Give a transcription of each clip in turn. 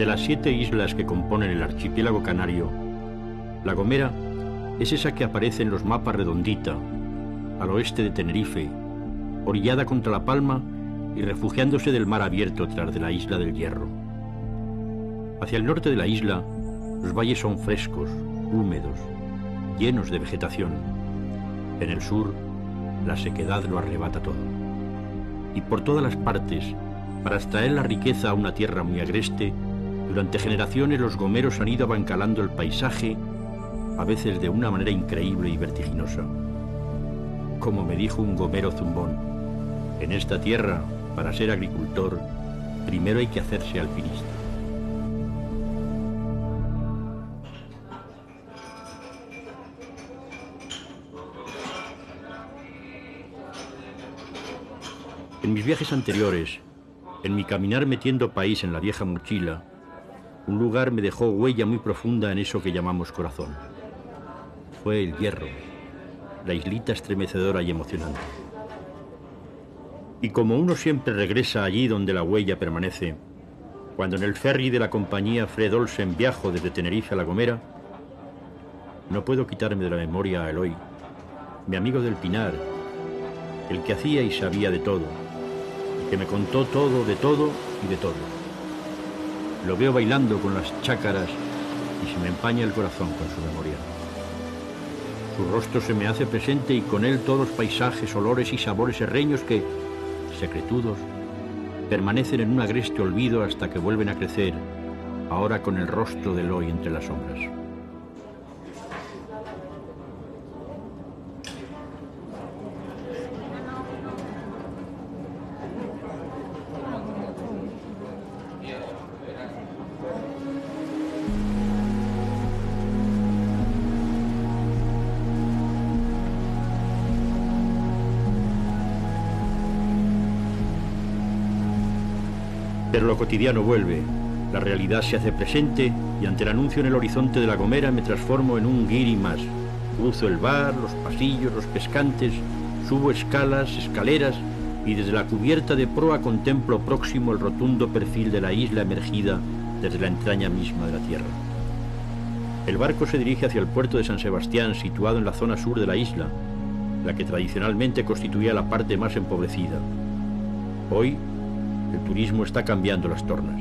De las siete islas que componen el archipiélago canario, La Gomera es esa que aparece en los mapas redondita, al oeste de Tenerife, orillada contra La Palma y refugiándose del mar abierto tras de la isla del Hierro. Hacia el norte de la isla, los valles son frescos, húmedos, llenos de vegetación. En el sur, la sequedad lo arrebata todo. Y por todas las partes, para extraer la riqueza a una tierra muy agreste, durante generaciones los gomeros han ido abancalando el paisaje, a veces de una manera increíble y vertiginosa. Como me dijo un gomero zumbón, en esta tierra, para ser agricultor, primero hay que hacerse alpinista. En mis viajes anteriores, en mi caminar metiendo país en la vieja mochila, un lugar me dejó huella muy profunda en eso que llamamos corazón. Fue el hierro, la islita estremecedora y emocionante. Y como uno siempre regresa allí donde la huella permanece, cuando en el ferry de la compañía Fred Olsen viajo desde Tenerife a La Gomera, no puedo quitarme de la memoria a Eloy, mi amigo del Pinar, el que hacía y sabía de todo, que me contó todo de todo y de todo. Lo veo bailando con las chácaras y se me empaña el corazón con su memoria. Su rostro se me hace presente y con él todos los paisajes, olores y sabores serreños que, secretudos, permanecen en un agreste olvido hasta que vuelven a crecer, ahora con el rostro del hoy entre las sombras. Pero lo cotidiano vuelve, la realidad se hace presente y ante el anuncio en el horizonte de la Gomera me transformo en un guiri más. Cruzo el bar, los pasillos, los pescantes, subo escalas, escaleras y desde la cubierta de proa contemplo próximo el rotundo perfil de la isla emergida desde la entraña misma de la tierra. El barco se dirige hacia el puerto de San Sebastián, situado en la zona sur de la isla, la que tradicionalmente constituía la parte más empobrecida. Hoy el turismo está cambiando las tornas.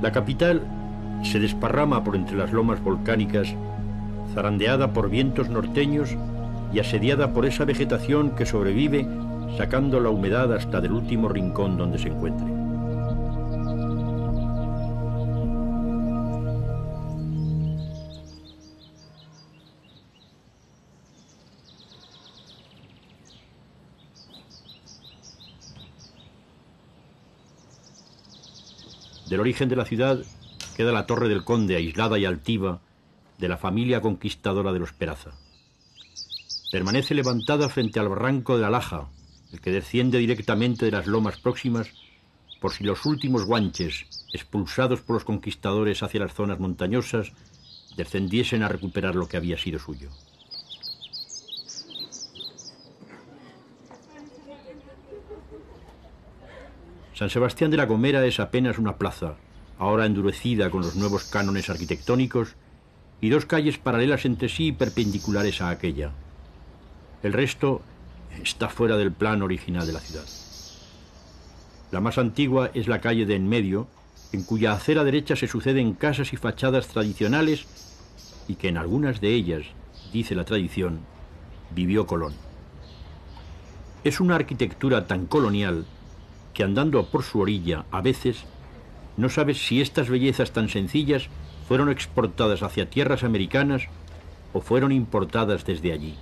La capital se desparrama por entre las lomas volcánicas, zarandeada por vientos norteños y asediada por esa vegetación que sobrevive sacando la humedad hasta del último rincón donde se encuentre. Del origen de la ciudad queda la torre del conde, aislada y altiva, de la familia conquistadora de los Peraza. Permanece levantada frente al barranco de la Laja, el que desciende directamente de las lomas próximas, por si los últimos guanches, expulsados por los conquistadores hacia las zonas montañosas, descendiesen a recuperar lo que había sido suyo. San Sebastián de la Gomera es apenas una plaza, ahora endurecida con los nuevos cánones arquitectónicos, y dos calles paralelas entre sí y perpendiculares a aquella. El resto está fuera del plan original de la ciudad. La más antigua es la calle de en medio, en cuya acera derecha se suceden casas y fachadas tradicionales y que en algunas de ellas, dice la tradición, vivió Colón. Es una arquitectura tan colonial que andando por su orilla a veces no sabes si estas bellezas tan sencillas fueron exportadas hacia tierras americanas o fueron importadas desde allí.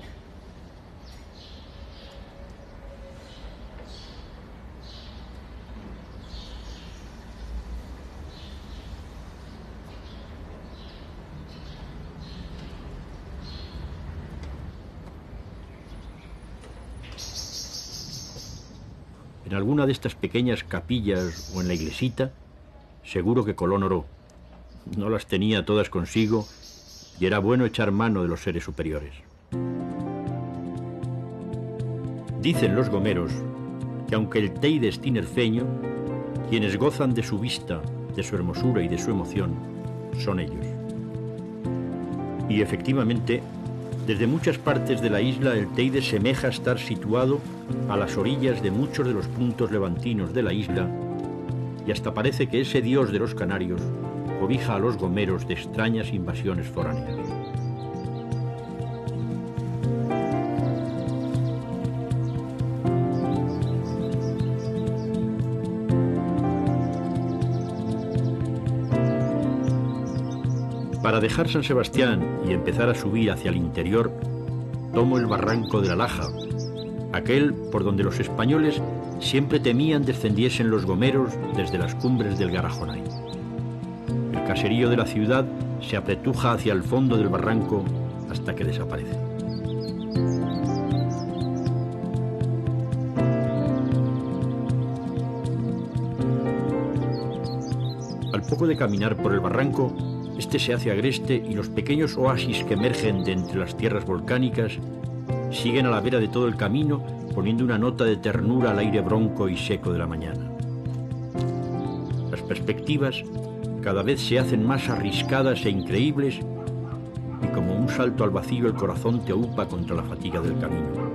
Alguna de estas pequeñas capillas o en la iglesita, seguro que Colón oró. No las tenía todas consigo y era bueno echar mano de los seres superiores. Dicen los gomeros que aunque el Teide es tinerfeño, quienes gozan de su vista de su hermosura y de su emoción, son ellos. Y efectivamente, desde muchas partes de la isla el Teide semeja estar situado a las orillas de muchos de los puntos levantinos de la isla y hasta parece que ese dios de los canarios cobija a los gomeros de extrañas invasiones foráneas. Dejar San Sebastián y empezar a subir hacia el interior, tomo el barranco de la Laja, aquel por donde los españoles siempre temían descendiesen los gomeros desde las cumbres del Garajonay. El caserío de la ciudad se apretuja hacia el fondo del barranco hasta que desaparece. Al poco de caminar por el barranco, este se hace agreste y los pequeños oasis que emergen de entre las tierras volcánicas siguen a la vera de todo el camino poniendo una nota de ternura al aire bronco y seco de la mañana. Las perspectivas cada vez se hacen más arriscadas e increíbles y como un salto al vacío el corazón te aupa contra la fatiga del camino.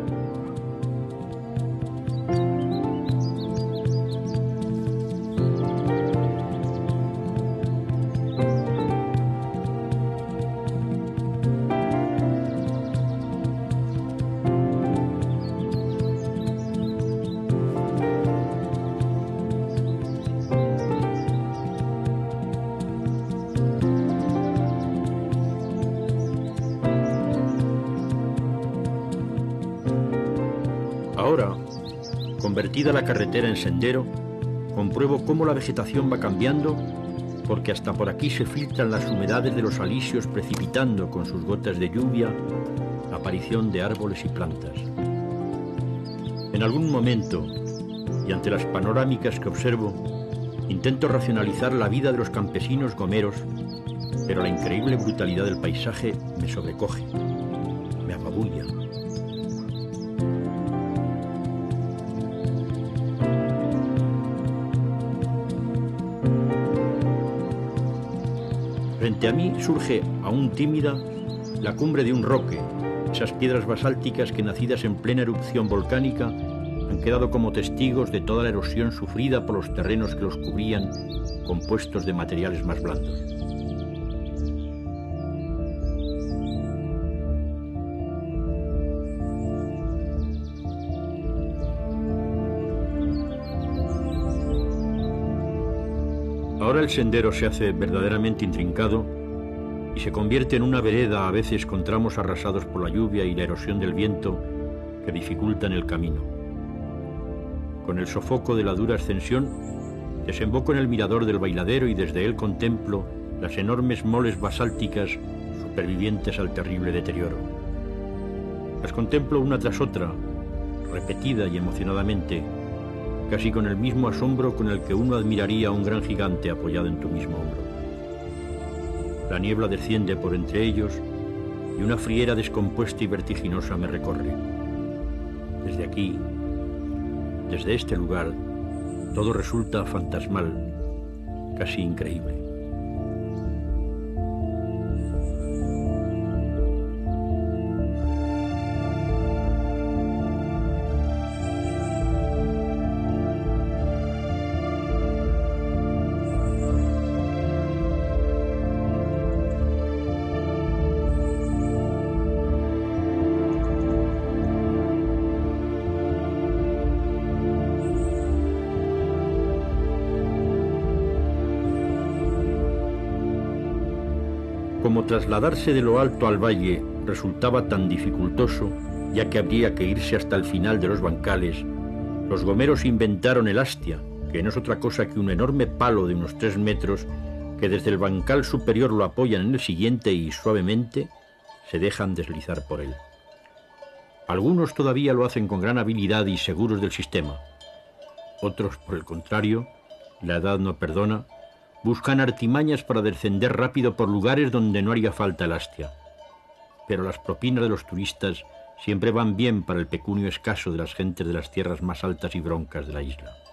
La carretera en sendero, compruebo cómo la vegetación va cambiando, porque hasta por aquí se filtran las humedades de los alisios precipitando con sus gotas de lluvia la aparición de árboles y plantas. En algún momento, y ante las panorámicas que observo, intento racionalizar la vida de los campesinos gomeros, pero la increíble brutalidad del paisaje me sobrecoge, Frente a mí surge, aún tímida, la cumbre de un roque, esas piedras basálticas que nacidas en plena erupción volcánica han quedado como testigos de toda la erosión sufrida por los terrenos que los cubrían, compuestos de materiales más blandos. El sendero se hace verdaderamente intrincado y se convierte en una vereda a veces con tramos arrasados por la lluvia y la erosión del viento que dificultan el camino. Con el sofoco de la dura ascensión, desemboco en el mirador del bailadero y desde él contemplo las enormes moles basálticas supervivientes al terrible deterioro. Las contemplo una tras otra, repetida y emocionadamente, casi con el mismo asombro con el que uno admiraría a un gran gigante apoyado en tu mismo hombro. La niebla desciende por entre ellos y una friera descompuesta y vertiginosa me recorre. Desde aquí, desde este lugar, todo resulta fantasmal, casi increíble. Trasladarse de lo alto al valle resultaba tan dificultoso, ya que habría que irse hasta el final de los bancales, los gomeros inventaron el hastia, que no es otra cosa que un enorme palo de unos tres metros que desde el bancal superior lo apoyan en el siguiente y suavemente se dejan deslizar por él. Algunos todavía lo hacen con gran habilidad y seguros del sistema. Otros, por el contrario, la edad no perdona, buscan artimañas para descender rápido por lugares donde no haría falta el hastia. Pero las propinas de los turistas siempre van bien para el pecunio escaso de las gentes de las tierras más altas y broncas de la isla.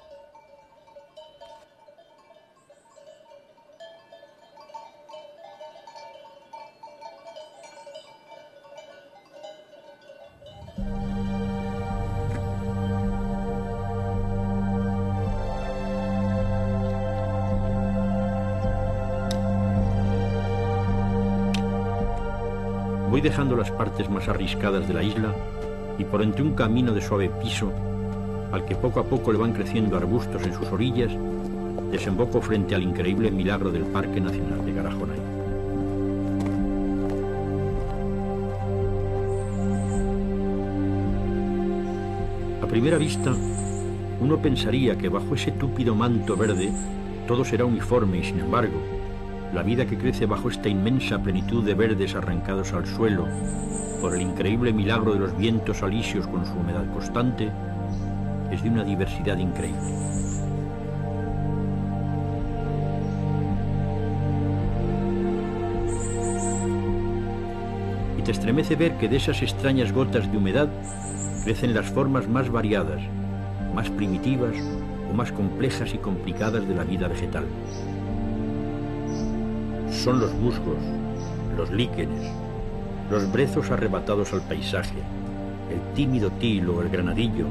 Dejando las partes más arriscadas de la isla y por entre un camino de suave piso, al que poco a poco le van creciendo arbustos en sus orillas, desemboco frente al increíble milagro del Parque Nacional de Garajonay. A primera vista, uno pensaría que bajo ese túpido manto verde todo será uniforme y sin embargo, la vida que crece bajo esta inmensa plenitud de verdes arrancados al suelo por el increíble milagro de los vientos alisios con su humedad constante, es de una diversidad increíble. Y te estremece ver que de esas extrañas gotas de humedad crecen las formas más variadas, más primitivas o más complejas y complicadas de la vida vegetal. Son los musgos, los líquenes, los brezos arrebatados al paisaje, el tímido tilo el granadillo,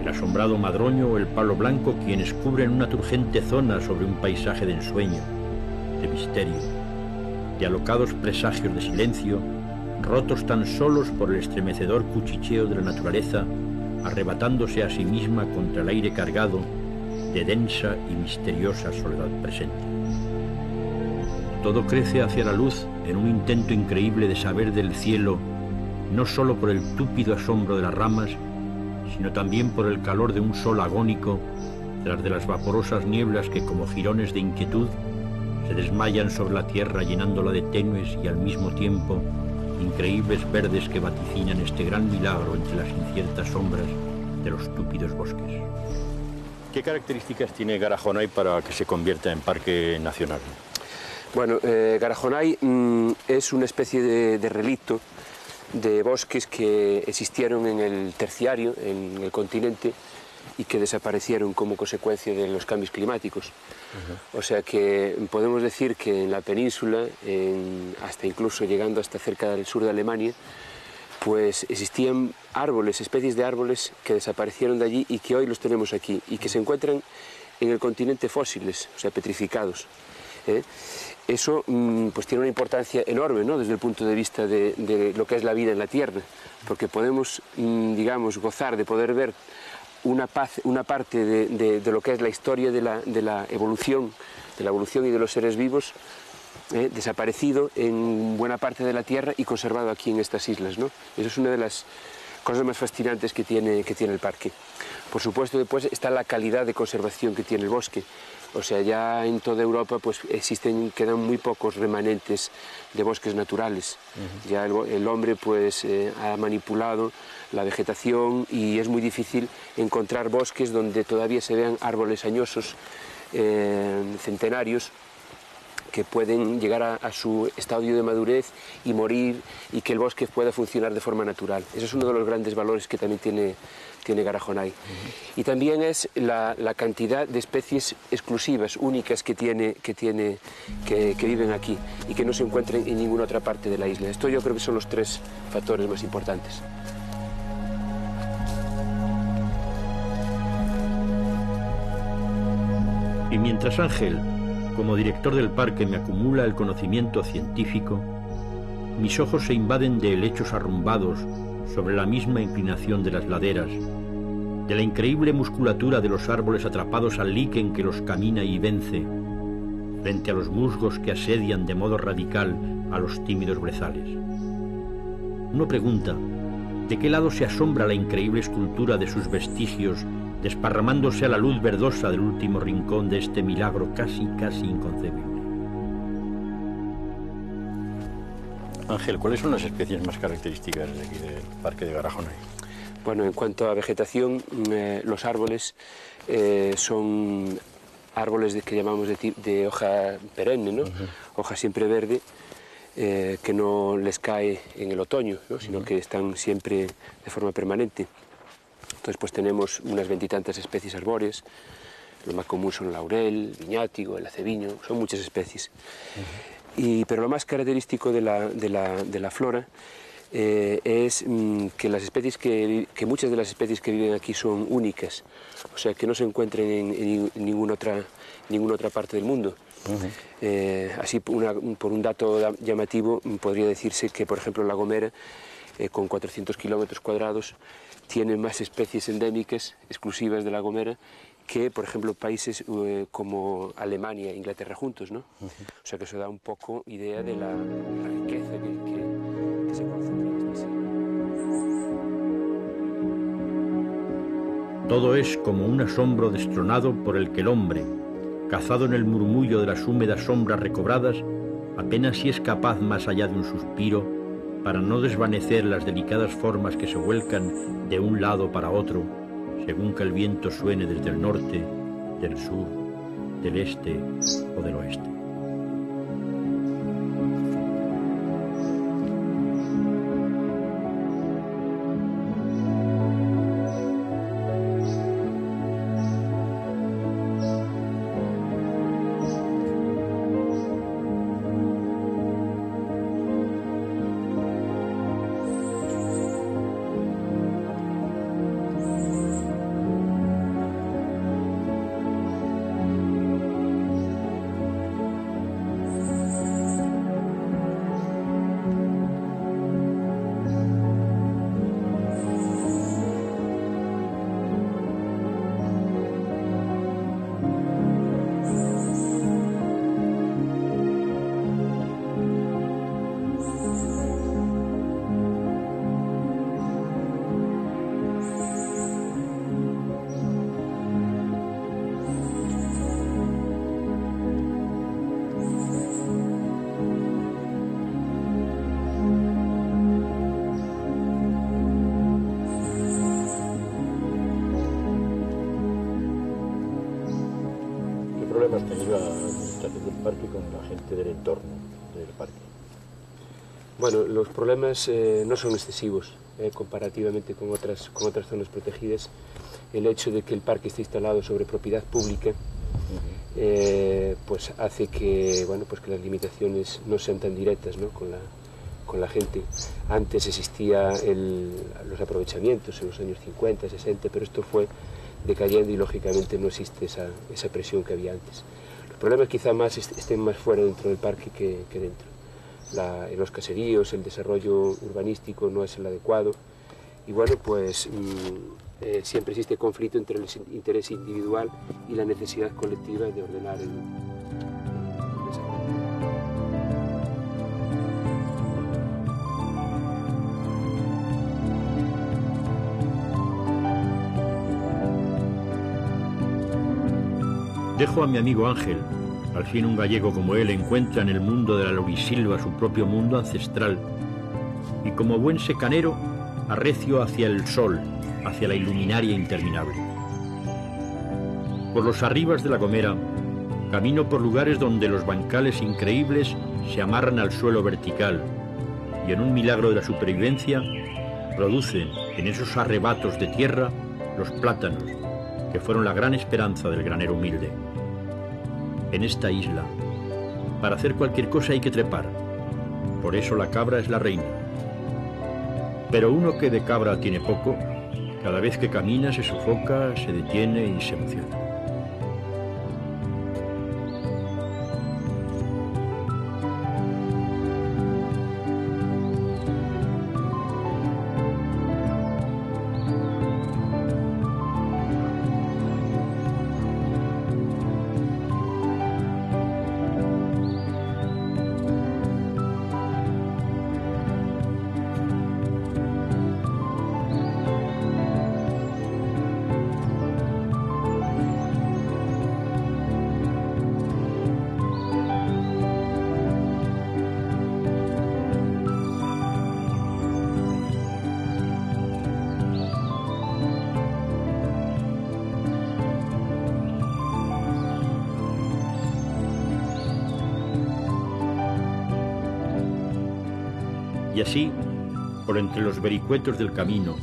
el asombrado madroño o el palo blanco quienes cubren una turgente zona sobre un paisaje de ensueño, de misterio, de alocados presagios de silencio, rotos tan solos por el estremecedor cuchicheo de la naturaleza, arrebatándose a sí misma contra el aire cargado de densa y misteriosa soledad presente. Todo crece hacia la luz en un intento increíble de saber del cielo, no sólo por el túpido asombro de las ramas, sino también por el calor de un sol agónico tras de las vaporosas nieblas que como jirones de inquietud se desmayan sobre la tierra llenándola de tenues y al mismo tiempo increíbles verdes que vaticinan este gran milagro entre las inciertas sombras de los túpidos bosques. ¿Qué características tiene Garajonay para que se convierta en parque nacional? Bueno, eh, Garajonay mm, es una especie de, de relicto de bosques que existieron en el terciario, en el continente, y que desaparecieron como consecuencia de los cambios climáticos. O sea que podemos decir que en la península, hasta incluso llegando hasta cerca del sur de Alemania, pues existían árboles, especies de árboles que desaparecieron de allí y que hoy los tenemos aquí y que se encuentran en el continente fósiles, o sea, petrificados. ¿Eh? Eso mm, pues tiene una importancia enorme ¿no? desde el punto de vista de, lo que es la vida en la Tierra, porque podemos, mm, digamos, gozar de poder ver una, parte de, lo que es la historia de la, evolución, de la evolución y de los seres vivos, ¿eh? desaparecido en buena parte de la Tierra y conservado aquí en estas islas. ¿no? Eso es una de las cosas más fascinantes que tiene, que tiene el parque. Por supuesto, después está la calidad de conservación que tiene el bosque. O sea, ya en toda Europa pues existen, quedan muy pocos remanentes de bosques naturales. Ya el, hombre pues eh, ha manipulado la vegetación y es muy difícil encontrar bosques donde todavía se vean árboles añosos, eh, centenarios, que pueden llegar a, su estadio de madurez y morir y que el bosque pueda funcionar de forma natural. Ese es uno de los grandes valores que también tiene, tiene Garajonay. Y también es la, cantidad de especies exclusivas, únicas que, tiene, que, tiene, que, que viven aquí y que no se encuentran en ninguna otra parte de la isla. Esto yo creo que son los tres factores más importantes. Y mientras Ángel como director del parque me acumula el conocimiento científico, mis ojos se invaden de helechos arrumbados sobre la misma inclinación de las laderas, de la increíble musculatura de los árboles atrapados al líquen que los camina y vence, frente a los musgos que asedian de modo radical a los tímidos brezales. Uno pregunta, ¿de qué lado se asombra la increíble escultura de sus vestigios desparramándose a la luz verdosa del último rincón de este milagro casi, casi inconcebible. Ángel, ¿cuáles son las especies más características de aquí del Parque de Garajonay? Bueno, en cuanto a vegetación, mm, eh, los árboles eh, son árboles que llamamos de, hoja perenne, ¿no? hoja siempre verde, eh, que no les cae en el otoño, sino que están siempre de forma permanente. Entonces pues tenemos unas veintitantas especies arbóreas, lo más común son el laurel, el viñátigo, el aceviño, son muchas especies. y, pero lo más característico de la, de la, de la flora eh, es mm, que, las especies que, que, muchas de las especies que viven aquí son únicas, o sea que no se encuentran en, ninguna, otra, ninguna otra parte del mundo. Eh, así, por un dato llamativo, podría decirse que, por ejemplo, La Gomera, eh, con 400 kilómetros cuadrados, tiene más especies endémicas exclusivas de La Gomera que, por ejemplo, países eh, como Alemania e Inglaterra juntos, ¿no? O sea que eso da un poco idea de la, riqueza que, se concentra en esta. Todo es como un asombro destronado por el que el hombre, cazado en el murmullo de las húmedas sombras recobradas, apenas si es capaz más allá de un suspiro para no desvanecer las delicadas formas que se vuelcan de un lado para otro, según que el viento suene desde el norte, del sur, del este o del oeste. Los problemas eh, no son excesivos eh, comparativamente con otras, con otras zonas protegidas. El hecho de que el parque esté instalado sobre propiedad pública eh, pues hace que, bueno, pues que las limitaciones no sean tan directas ¿no? con, la, gente. Antes existían los aprovechamientos en los años 50, 60, pero esto fue decayendo y lógicamente no existe esa, presión que había antes. Los problemas quizá más estén más fuera dentro del parque que, que dentro en los caseríos el desarrollo urbanístico no es el adecuado. Y bueno, pues mm, eh, siempre existe conflicto entre el interés individual y la necesidad colectiva de ordenar el, Dejo a mi amigo Ángel al fin un gallego como él encuentra en el mundo de la lorisilva su propio mundo ancestral y como buen secanero arrecio hacia el sol, hacia la iluminaria interminable. Por los arribas de la Gomera, camino por lugares donde los bancales increíbles se amarran al suelo vertical y en un milagro de la supervivencia producen en esos arrebatos de tierra los plátanos, que fueron la gran esperanza del granero humilde en esta isla. Para hacer cualquier cosa hay que trepar. Por eso la cabra es la reina. Pero uno que de cabra tiene poco, cada vez que camina se sofoca, se detiene y se emociona. Y así, por entre los vericuetos del camino,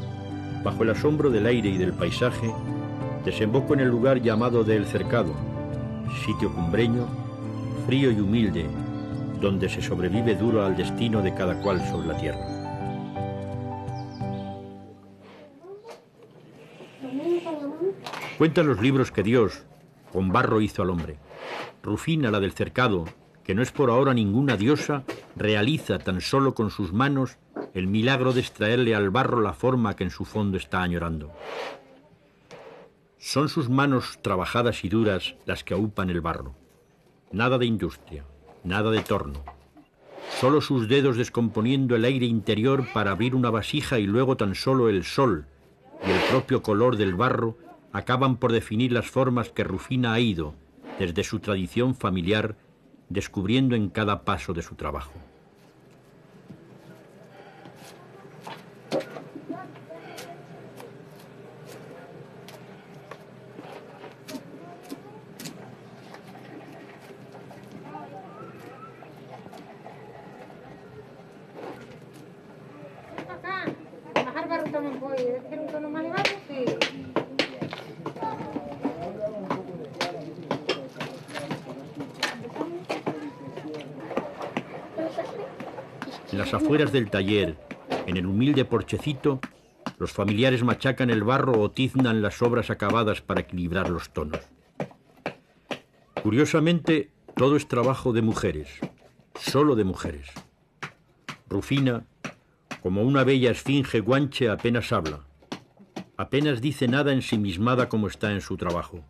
bajo el asombro del aire y del paisaje, desemboco en el lugar llamado de El Cercado, sitio cumbreño, frío y humilde, donde se sobrevive duro al destino de cada cual sobre la tierra. Cuentan los libros que Dios, con barro hizo al hombre. Rufina, la del cercado, que no es por ahora ninguna diosa, realiza tan solo con sus manos el milagro de extraerle al barro la forma que en su fondo está añorando. Son sus manos trabajadas y duras las que aupan el barro. Nada de industria, nada de torno. Solo sus dedos descomponiendo el aire interior para abrir una vasija y luego tan solo el sol y el propio color del barro acaban por definir las formas que Rufina ha ido, desde su tradición familiar, descubriendo en cada paso de su trabajo. En las afueras del taller, en el humilde porchecito, los familiares machacan el barro o tiznan las obras acabadas para equilibrar los tonos. Curiosamente, todo es trabajo de mujeres, solo de mujeres. Rufina, como una bella esfinge guanche, apenas habla. Apenas dice nada ensimismada como está en su trabajo.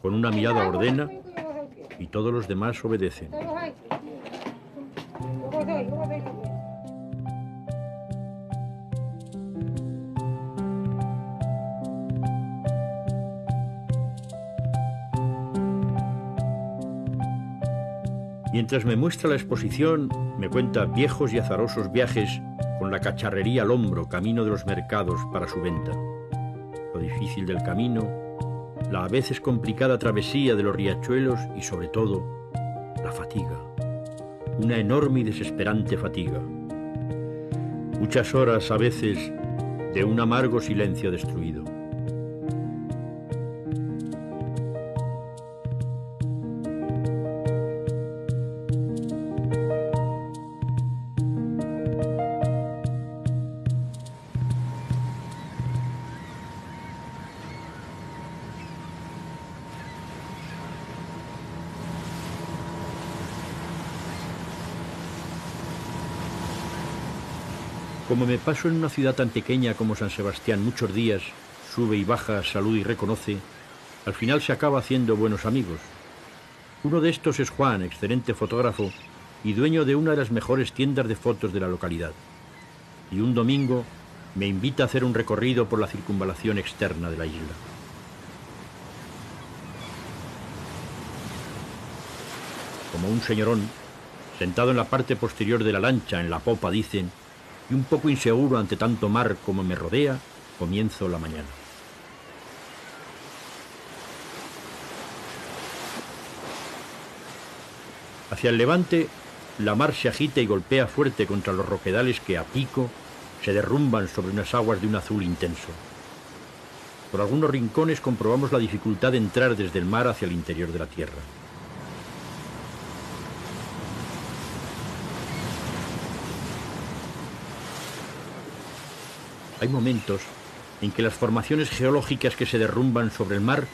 Con una mirada ordena y todos los demás obedecen. Mientras me muestra la exposición, me cuenta viejos y azarosos viajes con la cacharrería al hombro, camino de los mercados para su venta. Lo difícil del camino, la a veces complicada travesía de los riachuelos y sobre todo, la fatiga. Una enorme y desesperante fatiga. Muchas horas a veces de un amargo silencio destruido. Como me paso en una ciudad tan pequeña como San Sebastián muchos días, sube y baja, saluda y reconoce, al final se acaba haciendo buenos amigos. Uno de estos es Juan, excelente fotógrafo y dueño de una de las mejores tiendas de fotos de la localidad. Y un domingo me invita a hacer un recorrido por la circunvalación externa de la isla. Como un señorón, sentado en la parte posterior de la lancha, en la popa, dicen, y un poco inseguro ante tanto mar como me rodea, comienzo la mañana. Hacia el levante, la mar se agita y golpea fuerte contra los roquedales que a pico se derrumban sobre unas aguas de un azul intenso. Por algunos rincones comprobamos la dificultad de entrar desde el mar hacia el interior de la tierra. Hay momentos en que las formaciones geológicas que se derrumban sobre el mar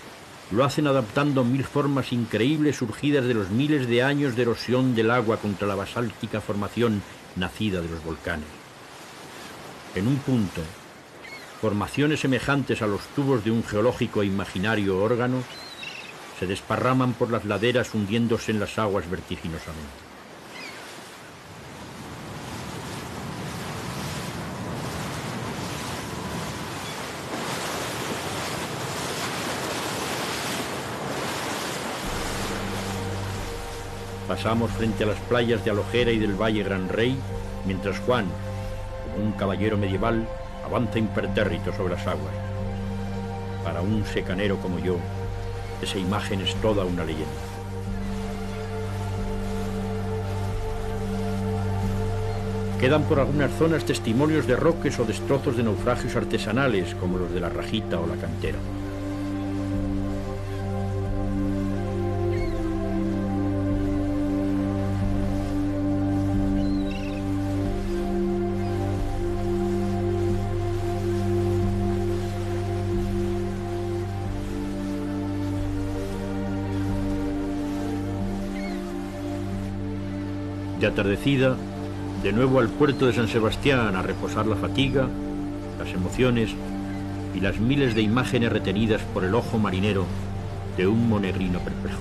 lo hacen adaptando mil formas increíbles surgidas de los miles de años de erosión del agua contra la basáltica formación nacida de los volcanes. En un punto, formaciones semejantes a los tubos de un geológico e imaginario órgano se desparraman por las laderas hundiéndose en las aguas vertiginosamente. Pasamos frente a las playas de Alojera y del Valle Gran Rey, mientras Juan, un caballero medieval, avanza impertérrito sobre las aguas. Para un secanero como yo, esa imagen es toda una leyenda. Quedan por algunas zonas testimonios de roques o destrozos de naufragios artesanales, como los de la rajita o la cantera. De atardecida, de nuevo al puerto de San Sebastián a reposar la fatiga, las emociones y las miles de imágenes retenidas por el ojo marinero de un monegrino perplejo.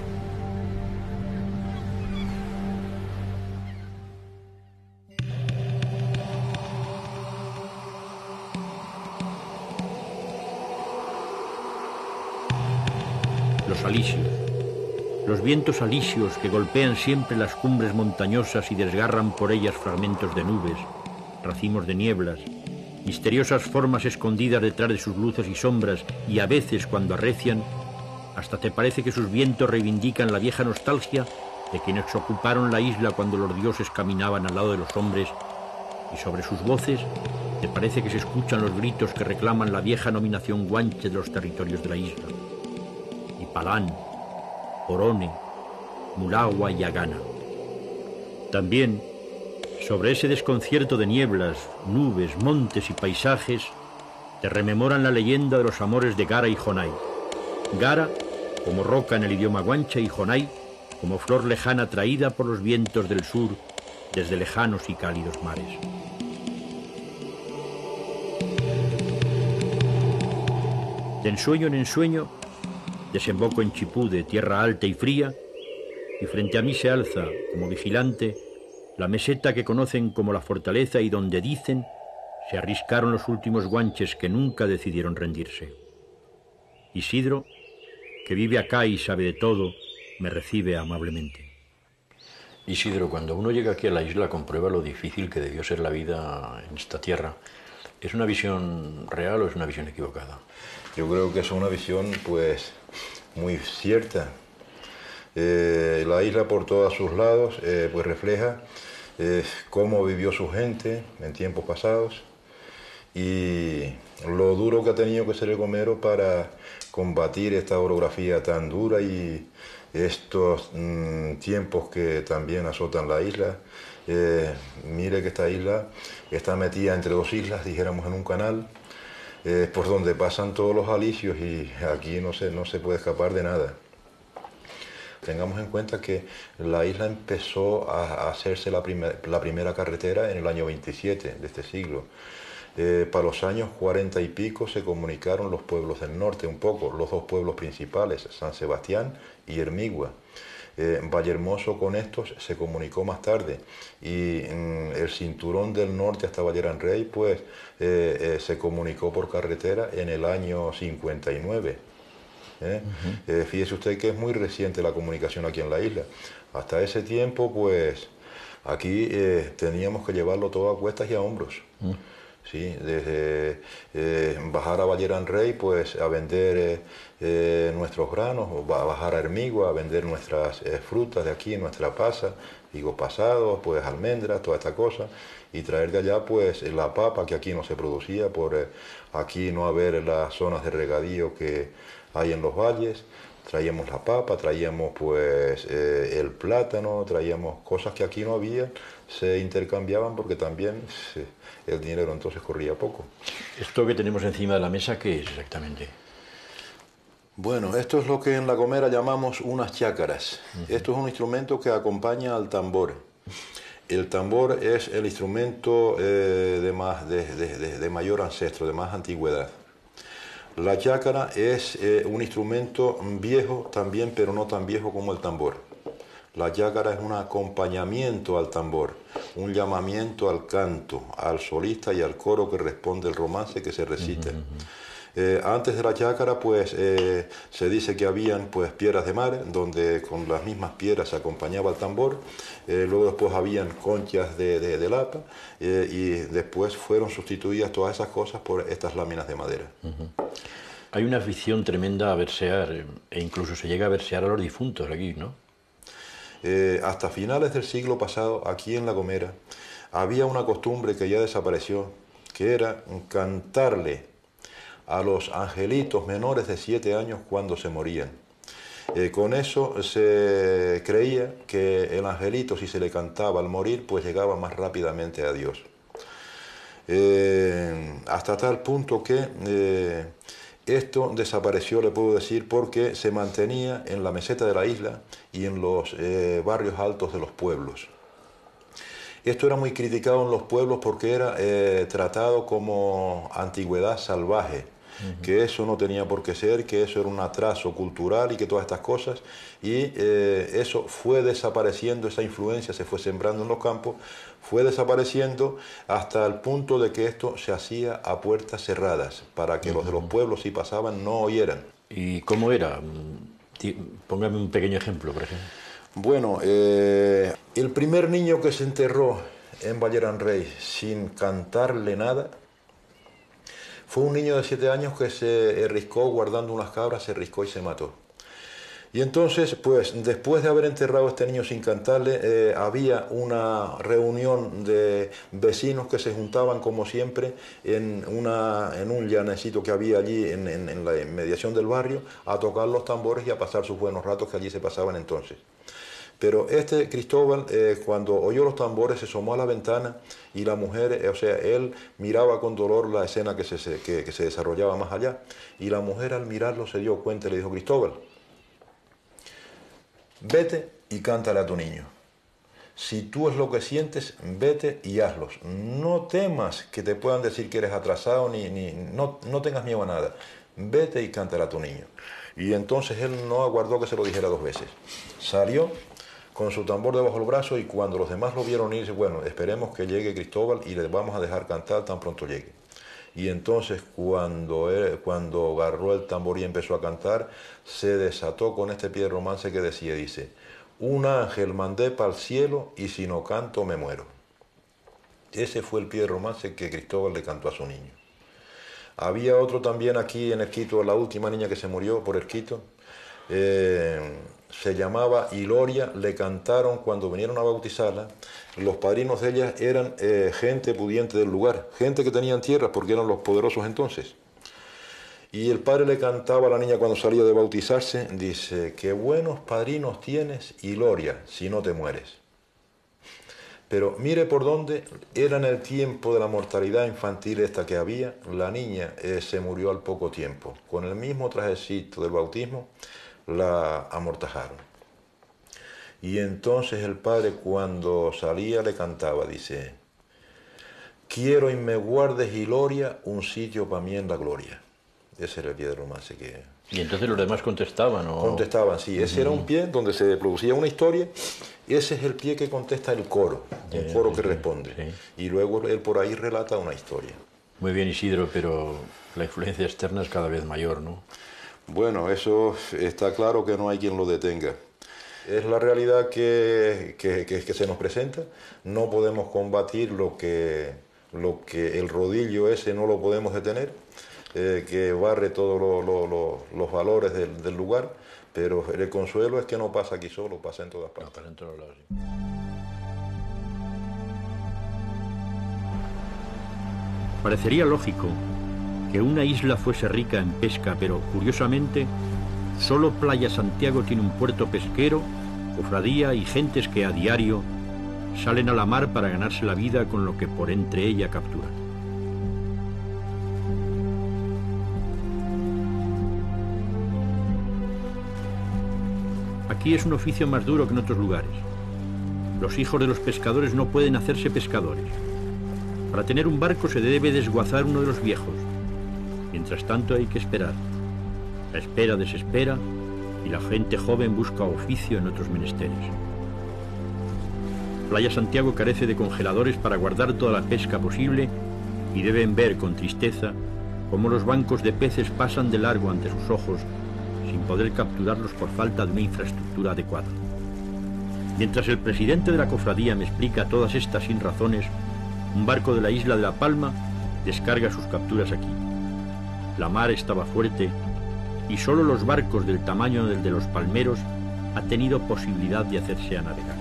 Los alisios, los vientos alisios que golpean siempre las cumbres montañosas y desgarran por ellas fragmentos de nubes, racimos de nieblas, misteriosas formas escondidas detrás de sus luces y sombras y a veces cuando arrecian, hasta te parece que sus vientos reivindican la vieja nostalgia de quienes ocuparon la isla cuando los dioses caminaban al lado de los hombres y sobre sus voces te parece que se escuchan los gritos que reclaman la vieja nominación guanche de los territorios de la isla. Y Palán, Orone, Mulagua y Agana. También sobre ese desconcierto de nieblas, nubes, montes y paisajes, te rememoran la leyenda de los amores de Gara y Jonai. Gara como roca en el idioma guancha y Jonai como flor lejana traída por los vientos del sur desde lejanos y cálidos mares. De ensueño en ensueño, desemboco en Chipú de tierra alta y fría, y frente a mí se alza, como vigilante, la meseta que conocen como la fortaleza y donde dicen se arriscaron los últimos guanches que nunca decidieron rendirse. Isidro, que vive acá y sabe de todo, me recibe amablemente. Isidro, cuando uno llega aquí a la isla comprueba lo difícil que debió ser la vida en esta tierra. ¿Es una visión real o es una visión equivocada? Yo creo que es una visión pues muy cierta. Eh, la isla por todos sus lados eh, pues refleja cómo vivió su gente en tiempos pasados y lo duro que ha tenido que ser el Gomero para combatir esta orografía tan dura y estos mm, tiempos que también azotan la isla. Eh, mire que esta isla está metida entre dos islas, dijéramos en un canal, eh, por donde pasan todos los alicios y aquí no se, no se puede escapar de nada. Tengamos en cuenta que la isla empezó a hacerse la, la primera carretera en el año 27 de este siglo. Eh, para los años 40 y pico se comunicaron los pueblos del norte un poco, los dos pueblos principales, San Sebastián y Hermigua. Eh, Vallehermoso con estos se comunicó más tarde y mm, el cinturón del norte hasta Valleran Rey pues eh, se comunicó por carretera en el año 59. ¿eh? Eh, fíjese usted que es muy reciente la comunicación aquí en la isla. Hasta ese tiempo, pues, aquí eh, teníamos que llevarlo todo a cuestas y a hombros. Mm. ¿Sí? Desde bajar a Valleran Rey, pues, a vender nuestros granos, o bajar a Hermigua, a vender nuestras frutas de aquí, nuestra pasa, digo pasados, pues almendras, toda esta cosa, y traer de allá pues la papa que aquí no se producía por aquí no haber las zonas de regadío que ahí en los valles, traíamos la papa, traíamos pues eh, el plátano, traíamos cosas que aquí no había, se intercambiaban porque también el dinero entonces corría poco. ¿Esto que tenemos encima de la mesa qué es exactamente? Bueno, esto es lo que en La Gomera llamamos unas chácaras. Esto es un instrumento que acompaña al tambor. El tambor es el instrumento eh, de, más, de mayor ancestro, de más antigüedad. La chácara es eh, un instrumento viejo también, pero no tan viejo como el tambor. La chácara es un acompañamiento al tambor, un llamamiento al canto, al solista y al coro que responde el romance que se recita. Eh, antes de la chácara, pues eh, se dice que habían pues piedras de mar, donde con las mismas piedras se acompañaba el tambor. luego después habían conchas de, de, lata y después fueron sustituidas todas esas cosas por estas láminas de madera. Hay una afición tremenda a versear, e incluso se llega a versear a los difuntos aquí, ¿no? Eh, hasta finales del siglo pasado, aquí en La Gomera, había una costumbre que ya desapareció, que era cantarle a los angelitos menores de siete años cuando se morían. Eh, con eso se creía que el angelito, si se le cantaba al morir, pues llegaba más rápidamente a Dios. Eh, hasta tal punto que esto desapareció, le puedo decir, porque se mantenía en la meseta de la isla y en los eh, barrios altos de los pueblos. Esto era muy criticado en los pueblos porque era eh, tratado como antigüedad salvaje, que eso no tenía por qué ser, que eso era un atraso cultural y que todas estas cosas. Y eh, eso fue desapareciendo, esa influencia se fue sembrando en los campos, fue desapareciendo hasta el punto de que esto se hacía a puertas cerradas, para que los de los pueblos si pasaban no oyeran. ¿Y cómo era? Póngame un pequeño ejemplo, por ejemplo. Bueno, eh, el primer niño que se enterró en Valleran Rey sin cantarle nada fue un niño de siete años que se riscó guardando unas cabras, se riscó y se mató. Y entonces, pues después de haber enterrado a este niño sin cantarle, eh, había una reunión de vecinos que se juntaban como siempre en, una, en un llanecito que había allí en, en, la inmediación del barrio a tocar los tambores y a pasar sus buenos ratos que allí se pasaban entonces. Pero este Cristóbal, eh, cuando oyó los tambores, se asomó a la ventana y la mujer, eh, o sea, él miraba con dolor la escena que se, que, se desarrollaba más allá. Y la mujer al mirarlo se dio cuenta y le dijo, Cristóbal, Vete y cántale a tu niño. Si tú es lo que sientes, vete y hazlos. No temas que te puedan decir que eres atrasado, ni, ni no, no tengas miedo a nada. Vete y cántale a tu niño. Y entonces él no aguardó que se lo dijera dos veces. Salió con su tambor debajo del brazo y cuando los demás lo vieron irse, bueno, esperemos que llegue Cristóbal y le vamos a dejar cantar tan pronto llegue. Y entonces cuando, cuando agarró el tambor y empezó a cantar, se desató con este pie de romance que decía, dice, un ángel mandé para el cielo y si no canto me muero. Ese fue el pie de romance que Cristóbal le cantó a su niño. Había otro también aquí en el Quito, la última niña que se murió por el Quito. Eh, se llamaba Iloria, le cantaron cuando vinieron a bautizarla. Los padrinos de ella eran eh, gente pudiente del lugar, gente que tenían tierras porque eran los poderosos entonces. Y el padre le cantaba a la niña cuando salía de bautizarse, dice, qué buenos padrinos tienes, Iloria, si no te mueres. Pero mire por dónde era en el tiempo de la mortalidad infantil esta que había, la niña eh, se murió al poco tiempo, con el mismo trajecito del bautismo, la amortajaron. Y entonces el padre cuando salía le cantaba, dice, quiero y me guardes, gloria, un sitio para mí en la gloria. Ese era el pie de romance que... Y entonces los demás contestaban, ¿no? Contestaban, sí. Ese era un pie donde se producía una historia. Ese es el pie que contesta el coro, el coro que responde. Y luego él por ahí relata una historia. Muy bien, Isidro, pero la influencia externa es cada vez mayor, ¿no? Bueno, eso está claro que no hay quien lo detenga. Es la realidad que, que, se nos presenta. No podemos combatir lo que, lo que el rodillo ese no lo podemos detener, eh, que barre todos los valores del, lugar, pero el consuelo es que no pasa aquí solo, pasa en todas partes. en todos lados. Parecería lógico que una isla fuese rica en pesca, pero curiosamente, solo Playa Santiago tiene un puerto pesquero, cofradía y gentes que a diario salen a la mar para ganarse la vida con lo que por entre ella capturan. Aquí es un oficio más duro que en otros lugares. Los hijos de los pescadores no pueden hacerse pescadores. Para tener un barco se debe desguazar uno de los viejos, Mientras tanto hay que esperar. La espera desespera y la gente joven busca oficio en otros menesteres. Playa Santiago carece de congeladores para guardar toda la pesca posible y deben ver con tristeza cómo los bancos de peces pasan de largo ante sus ojos sin poder capturarlos por falta de una infraestructura adecuada. Mientras el presidente de la cofradía me explica todas estas sin razones, un barco de la isla de La Palma descarga sus capturas aquí. La mar estaba fuerte y solo los barcos del tamaño del de los palmeros ha tenido posibilidad de hacerse a navegar.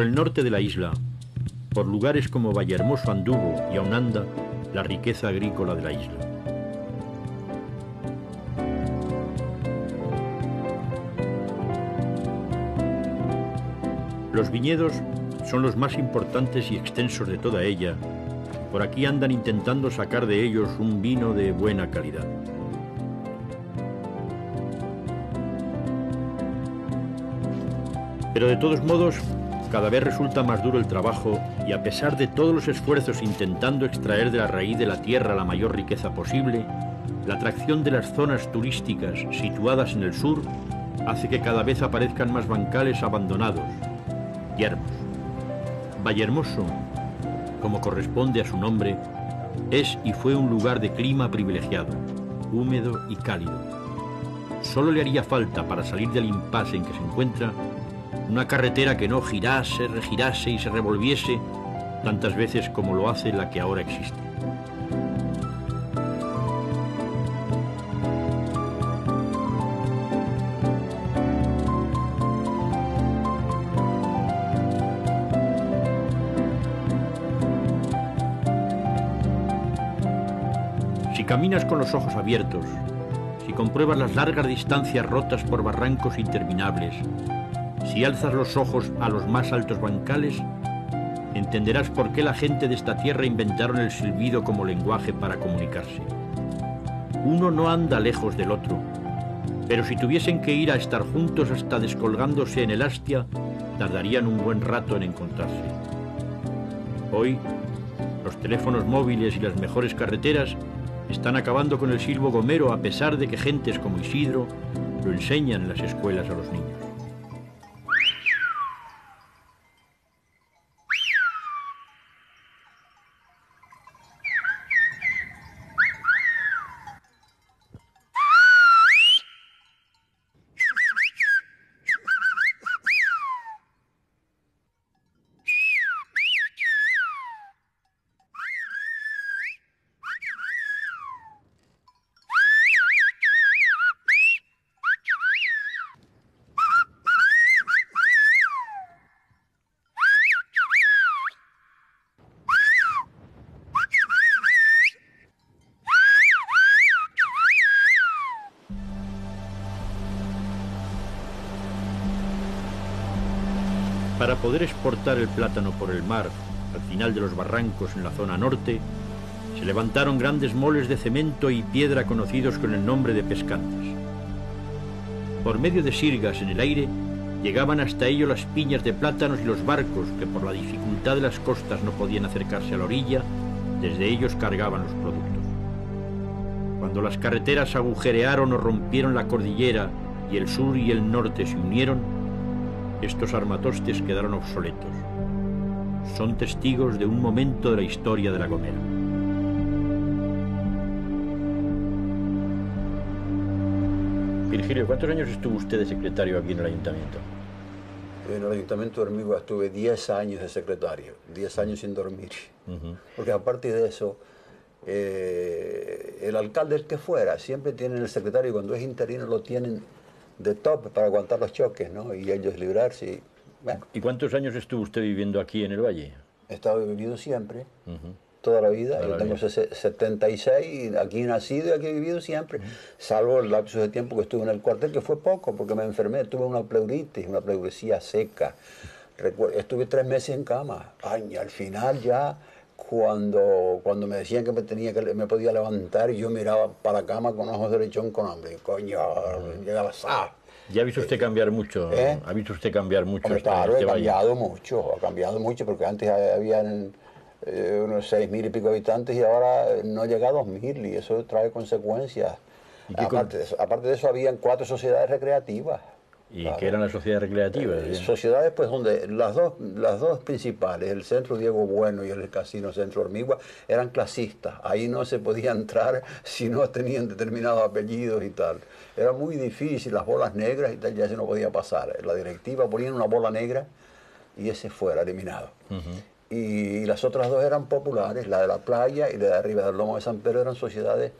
Por el norte de la isla, por lugares como Vallehermoso Anduvo y Aunanda, la riqueza agrícola de la isla. Los viñedos son los más importantes y extensos de toda ella. Por aquí andan intentando sacar de ellos un vino de buena calidad. Pero de todos modos, cada vez resulta más duro el trabajo y a pesar de todos los esfuerzos intentando extraer de la raíz de la tierra la mayor riqueza posible, la atracción de las zonas turísticas situadas en el sur hace que cada vez aparezcan más bancales abandonados, yermos. Vallehermoso, como corresponde a su nombre, es y fue un lugar de clima privilegiado, húmedo y cálido. Solo le haría falta para salir del impasse en que se encuentra una carretera que no girase, regirase y se revolviese tantas veces como lo hace la que ahora existe. Si caminas con los ojos abiertos, si compruebas las largas distancias rotas por barrancos interminables, si alzas los ojos a los más altos bancales, entenderás por qué la gente de esta tierra inventaron el silbido como lenguaje para comunicarse. Uno no anda lejos del otro, pero si tuviesen que ir a estar juntos hasta descolgándose en el hastia, tardarían un buen rato en encontrarse. Hoy, los teléfonos móviles y las mejores carreteras están acabando con el silbo gomero a pesar de que gentes como Isidro lo enseñan en las escuelas a los niños. Poder exportar el plátano por el mar al final de los barrancos en la zona norte, se levantaron grandes moles de cemento y piedra conocidos con el nombre de pescantes. Por medio de sirgas en el aire, llegaban hasta ello las piñas de plátanos y los barcos que por la dificultad de las costas no podían acercarse a la orilla, desde ellos cargaban los productos. Cuando las carreteras agujerearon o rompieron la cordillera y el sur y el norte se unieron, estos armatostes quedaron obsoletos. Son testigos de un momento de la historia de La Gomera. Virgilio, ¿cuántos años estuvo usted de secretario aquí en el ayuntamiento? En el ayuntamiento de Hormigua estuve 10 años de secretario, 10 años sin dormir. Porque aparte de eso, eh, el alcalde, el que fuera, siempre tienen el secretario, cuando es interino lo tienen de top para aguantar los choques, ¿no? Y ellos librarse. Bueno. ¿Y cuántos años estuvo usted viviendo aquí en el Valle? He estado viviendo siempre, toda la vida. Yo tengo 76, aquí nacido y aquí he vivido siempre, salvo el lapso de tiempo que estuve en el cuartel, que fue poco, porque me enfermé, tuve una pleuritis, una pleuresía seca. estuve tres meses en cama. Ay, al final ya cuando, cuando me decían que me tenía que me podía levantar yo miraba para la cama con ojos de lechón con hambre. Coño, llegaba ¡ah! ¿Ya ha visto usted cambiar mucho? ¿Eh? ¿Ha visto usted cambiar mucho? Hombre, este, claro, este ha cambiado mucho, ha cambiado mucho, porque antes habían eh, unos seis mil y pico habitantes y ahora no llega a dos mil y eso trae consecuencias. Aparte de, eso, aparte de eso, habían cuatro sociedades recreativas. ¿Y qué eran las sociedades recreativas? Eh, sociedades, pues, donde las dos, las dos principales, el Centro Diego Bueno y el Casino Centro Hormigua, eran clasistas. Ahí no se podía entrar si no tenían determinados apellidos y tal. Era muy difícil, las bolas negras y tal, ya se no podía pasar. La directiva ponía una bola negra y ese fuera eliminado. y las otras dos eran populares, la de la playa y la de arriba del Lomo de San Pedro eran sociedades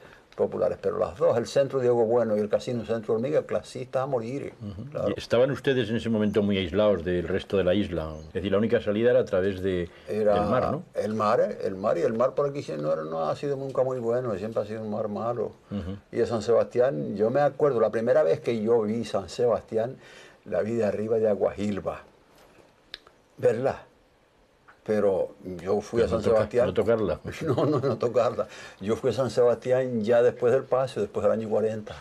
populares, pero las dos, el Centro Diego Bueno y el Casino Centro Hormiga, clasistas a morir. ¿Estaban ustedes en ese momento muy aislados del resto de la isla? Es decir, la única salida era a través de, del mar, ¿no? El mar, el mar, y el mar por aquí no, no ha sido nunca muy bueno, siempre ha sido un mar malo. Y de San Sebastián, yo me acuerdo, la primera vez que yo vi San Sebastián, la vi de arriba de Aguajilba. ¿Verdad? Pero yo fui a San Sebastián. ¿No tocarla? No, no, no tocarla. Yo fui a San Sebastián ya después del paso, después del año 40.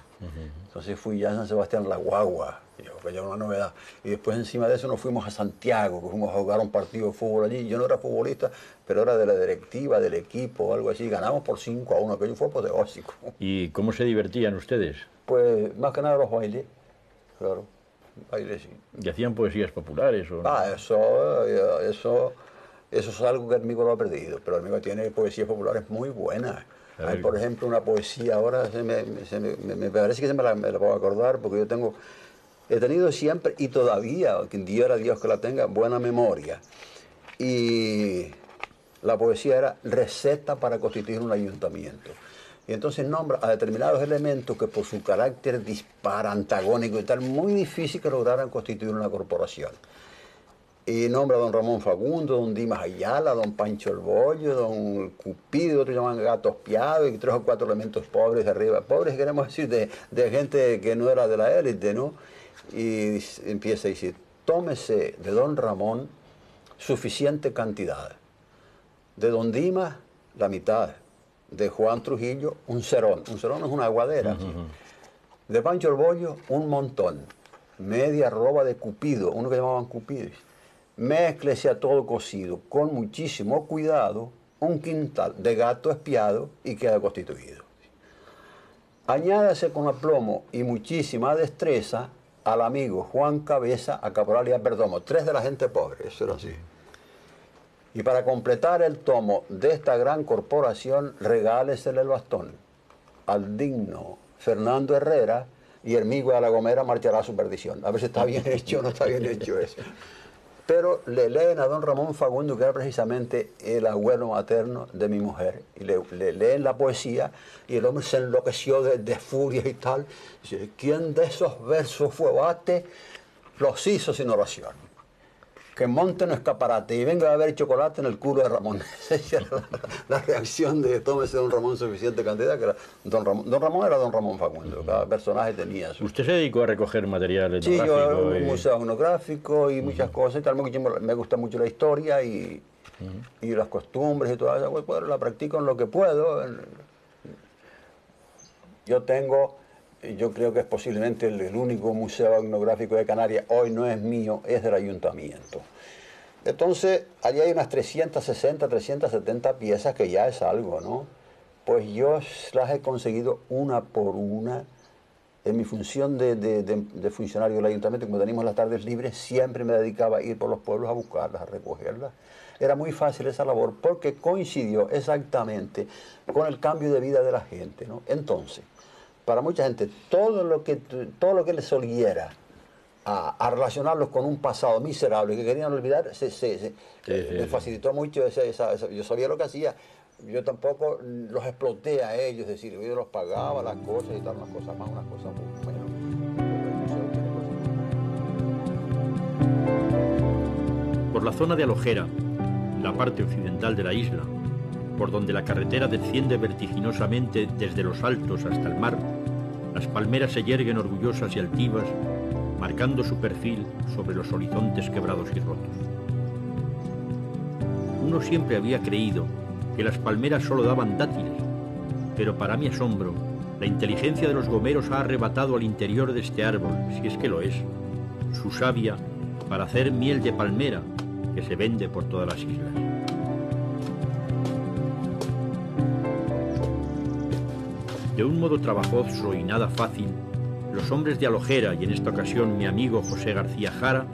Entonces fui ya a San Sebastián La Guagua, que ya una novedad. Y después encima de eso nos fuimos a Santiago, que fuimos a jugar un partido de fútbol allí. Yo no era futbolista, pero era de la directiva, del equipo o algo así. Ganamos por 5 a 1, aquello fue apoteósico. ¿Y cómo se divertían ustedes? Pues más que nada los bailes, claro. Bailes, sí. ¿Y hacían poesías populares? O Ah, eso, eh, eso eso es algo que el amigo lo ha perdido, pero el amigo tiene poesías populares muy buenas. Hay, por ejemplo, una poesía, ahora se me, me, parece que se me la, me la, puedo acordar, porque yo tengo, he tenido siempre y todavía, que Dios Dios que la tenga, buena memoria. Y la poesía era receta para constituir un ayuntamiento. Y entonces nombra a determinados elementos que por su carácter dispara, antagónico y tal, muy difícil que lograran constituir una corporación y nombra a don Ramón Fagundo, don Dimas Ayala, don Pancho el Bollo, don Cupido, otros llaman gatos piados y tres o cuatro elementos pobres de arriba. Pobres queremos decir de, de gente que no era de la élite, ¿no? Y empieza a decir, tómese de don Ramón suficiente cantidad. De don Dimas, la mitad. De Juan Trujillo, un cerón. Un cerón es una aguadera. De Pancho el Bollo, un montón. Media roba de Cupido, uno que llamaban Cupido Mézclese a todo cocido con muchísimo cuidado un quintal de gato espiado y queda constituido. Añádase con aplomo y muchísima destreza al amigo Juan Cabeza, a Caporal y a Perdomo, tres de la gente pobre, eso era así. Y para completar el tomo de esta gran corporación, regálesele el bastón al digno Fernando Herrera y el amigo de la Gomera marchará a su perdición. A ver si está bien hecho o no está bien hecho eso pero le leen a don Ramón Fagundo, que era precisamente el abuelo materno de mi mujer, y le, leen la poesía, y el hombre se enloqueció de, furia y tal. ¿quién de esos versos fue bate? Los hizo sin oración que monte un escaparate y venga a ver chocolate en el culo de Ramón. Esa era la, reacción de tómese don Ramón suficiente cantidad, que era don Ramón. Don Ramón era don Ramón Facundo, cada personaje tenía su... ¿Usted se dedicó a recoger material? Sí, yo y... un museo etnográfico y muchas cosas y tal. Me gusta mucho la historia y, y las costumbres y todo eso. Pues, la practico en lo que puedo. Yo tengo yo creo que es posiblemente el, único museo etnográfico de Canarias, hoy no es mío, es del ayuntamiento. Entonces, allí hay unas 360, 370 piezas que ya es algo, ¿no? Pues yo las he conseguido una por una. En mi función de, de, funcionario del ayuntamiento, como teníamos las tardes libres, siempre me dedicaba a ir por los pueblos a buscarlas, a recogerlas. Era muy fácil esa labor porque coincidió exactamente con el cambio de vida de la gente, ¿no? Entonces, para mucha gente, todo lo que, todo lo que les oliera a, relacionarlos con un pasado miserable que querían olvidar, se, se, eh, les facilitó mucho esa, Yo sabía lo que hacía, yo tampoco los exploté a ellos, es decir, yo los pagaba las cosas y tal, unas cosas más, unas cosas menos. Por la zona de Alojera, la parte occidental de la isla, por donde la carretera desciende vertiginosamente desde los altos hasta el mar, las palmeras se yerguen orgullosas y altivas, marcando su perfil sobre los horizontes quebrados y rotos. Uno siempre había creído que las palmeras solo daban dátiles, pero para mi asombro, la inteligencia de los gomeros ha arrebatado al interior de este árbol, si es que lo es, su savia para hacer miel de palmera que se vende por todas las islas. De un modo trabajoso y nada fácil, los hombres de Alojera y en esta ocasión mi amigo José García Jara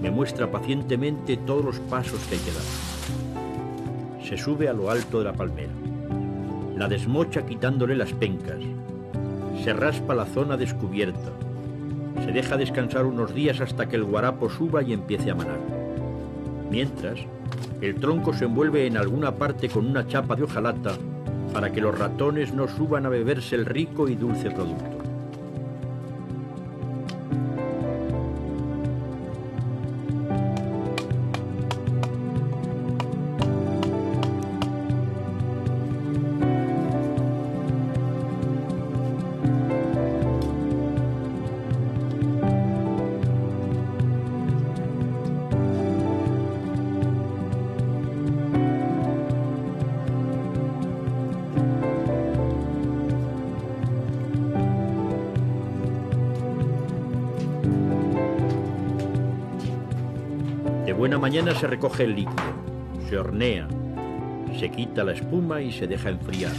me muestra pacientemente todos los pasos que hay que dar. Se sube a lo alto de la palmera, la desmocha quitándole las pencas, se raspa la zona descubierta, se deja descansar unos días hasta que el guarapo suba y empiece a manar. Mientras, el tronco se envuelve en alguna parte con una chapa de hojalata para que los ratones no suban a beberse el rico y dulce producto. Se recoge el líquido, se hornea, se quita la espuma y se deja enfriar.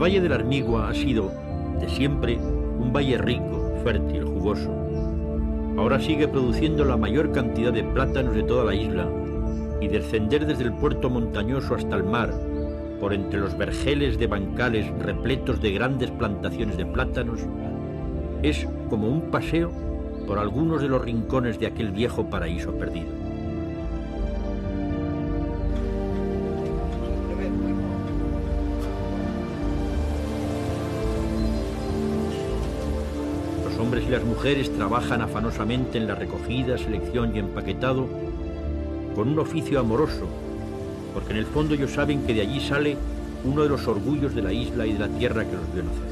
Valle de la Armigua ha sido, de siempre, un valle rico, fértil, jugoso. Ahora sigue produciendo la mayor cantidad de plátanos de toda la isla y descender desde el puerto montañoso hasta el mar, por entre los vergeles de bancales repletos de grandes plantaciones de plátanos, es como un paseo por algunos de los rincones de aquel viejo paraíso perdido. Hombres y las mujeres trabajan afanosamente en la recogida, selección y empaquetado con un oficio amoroso, porque en el fondo ellos saben que de allí sale uno de los orgullos de la isla y de la tierra que los vio nacer.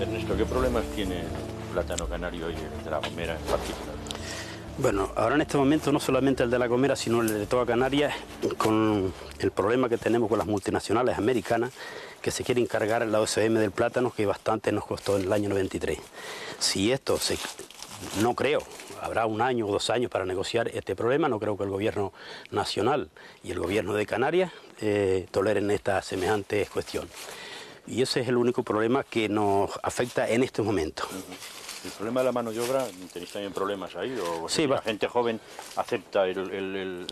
Ernesto, ¿qué problemas tiene el plátano canario y el de la Gomera en particular? Bueno, ahora en este momento no solamente el de La Gomera, sino el de toda Canarias, con el problema que tenemos con las multinacionales americanas, que se quieren encargar la OSM del plátano, que bastante nos costó en el año 93. Si esto se... no creo, habrá un año o dos años para negociar este problema, no creo que el gobierno nacional y el gobierno de Canarias eh, toleren esta semejante cuestión. Y ese es el único problema que nos afecta en este momento. ¿El problema de la mano de obra, tenéis también problemas ahí? ¿O sí, la gente joven acepta el,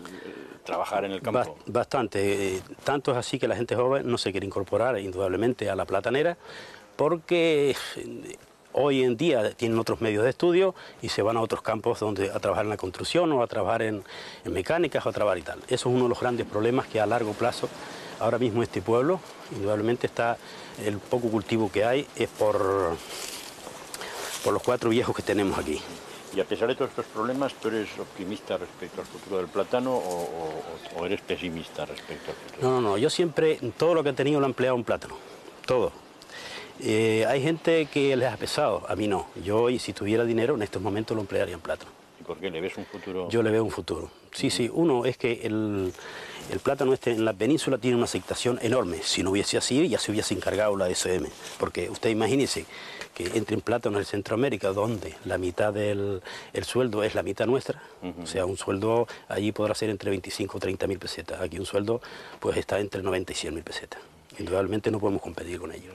trabajar en el campo? Bastante. Tanto es así que la gente joven no se quiere incorporar indudablemente a la platanera porque eh, hoy en día tienen otros medios de estudio y se van a otros campos donde a trabajar en la construcción o a trabajar en, en mecánicas o a trabajar y tal. Eso es uno de los grandes problemas que a largo plazo ahora mismo este pueblo, indudablemente está el poco cultivo que hay es por por los cuatro viejos que tenemos aquí. Y a pesar de todos estos problemas, ¿tú eres optimista respecto al futuro del plátano o, eres pesimista respecto al futuro? No, no, no, yo siempre, todo lo que he tenido lo he empleado en plátano, todo. Eh, hay gente que les ha pesado, a mí no. Yo hoy, si tuviera dinero, en estos momentos lo emplearía en plátano. ¿Y por qué? ¿Le ves un futuro? Yo le veo un futuro. Sí, sí, uno es que el, el plátano este en la península tiene una aceptación enorme. Si no hubiese así, ya se hubiese encargado la SM. Porque usted imagínese que entre en plátano en Centroamérica, donde la mitad del sueldo es la mitad nuestra. O sea, un sueldo allí podrá ser entre 25 o 30 mil pesetas. Aquí un sueldo pues está entre 90 y 100 mil pesetas. Indudablemente no podemos competir con ellos.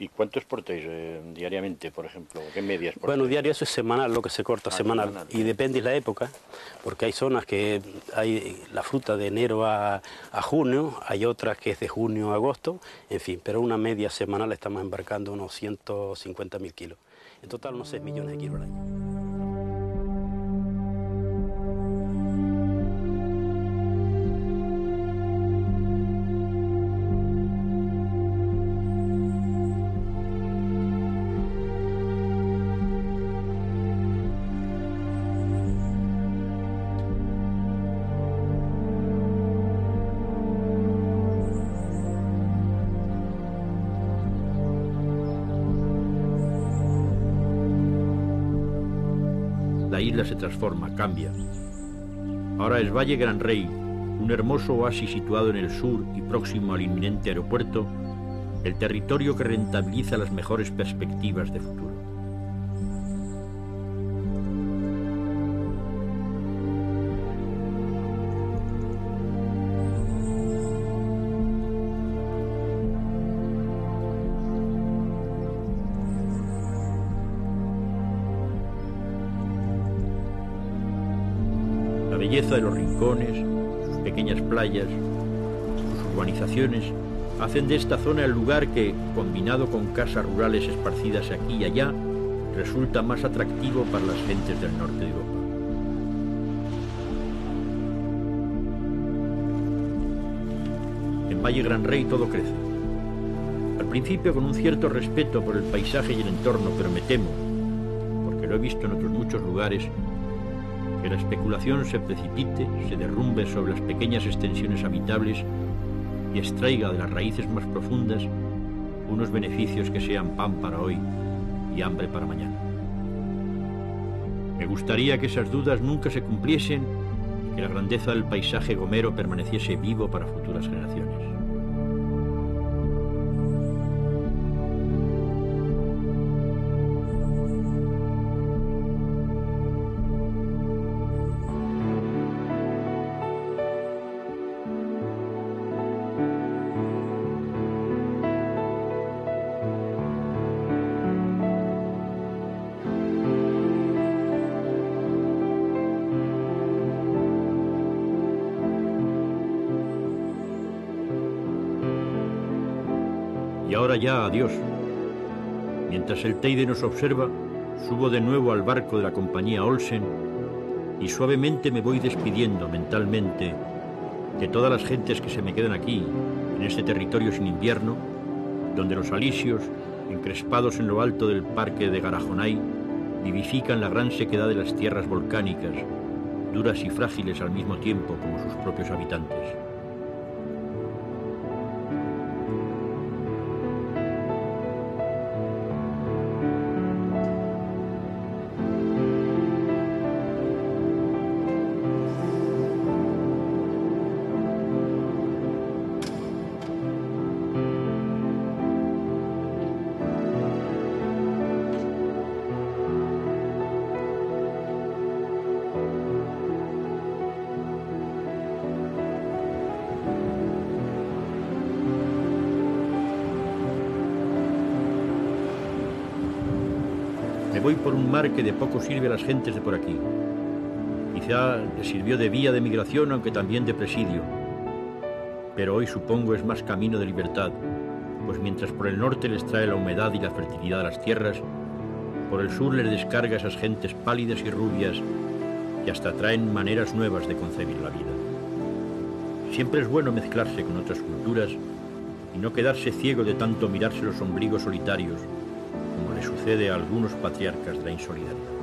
¿Y cuánto exportáis eh, diariamente, por ejemplo? ¿Qué medias? Bueno, diario eso es semanal, lo que se corta, ah, semanal. Y depende de la época, porque hay zonas que hay la fruta de enero a, a, junio, hay otras que es de junio a agosto, en fin, pero una media semanal estamos embarcando unos 150 mil kilos. En total unos 6 millones de kilos al año. Transforma, cambia. Ahora es Valle Gran Rey, un hermoso oasis situado en el sur y próximo al inminente aeropuerto, el territorio que rentabiliza las mejores perspectivas de futuro. Belleza de los rincones, sus pequeñas playas, sus urbanizaciones, hacen de esta zona el lugar que, combinado con casas rurales esparcidas aquí y allá, resulta más atractivo para las gentes del norte de Europa. En Valle Gran Rey todo crece. Al principio con un cierto respeto por el paisaje y el entorno, pero me temo, porque lo he visto en otros muchos lugares, que la especulación se precipite, se derrumbe sobre las pequeñas extensiones habitables y extraiga de las raíces más profundas unos beneficios que sean pan para hoy y hambre para mañana. Me gustaría que esas dudas nunca se cumpliesen y que la grandeza del paisaje gomero permaneciese vivo para futuras generaciones. Ya adiós. Mientras el Teide nos observa, subo de nuevo al barco de la compañía Olsen y suavemente me voy despidiendo mentalmente de todas las gentes que se me quedan aquí, en este territorio sin invierno, donde los alisios, encrespados en lo alto del parque de Garajonay, vivifican la gran sequedad de las tierras volcánicas, duras y frágiles al mismo tiempo como sus propios habitantes. Mar que de poco sirve a las gentes de por aquí. Quizá le sirvió de vía de migración, aunque también de presidio. Pero hoy supongo es más camino de libertad, pues mientras por el norte les trae la humedad y la fertilidad de las tierras, por el sur les descarga esas gentes pálidas y rubias que hasta traen maneras nuevas de concebir la vida. Siempre es bueno mezclarse con otras culturas y no quedarse ciego de tanto mirarse los ombligos solitarios sucede a algunos patriarcas la insolidaridad.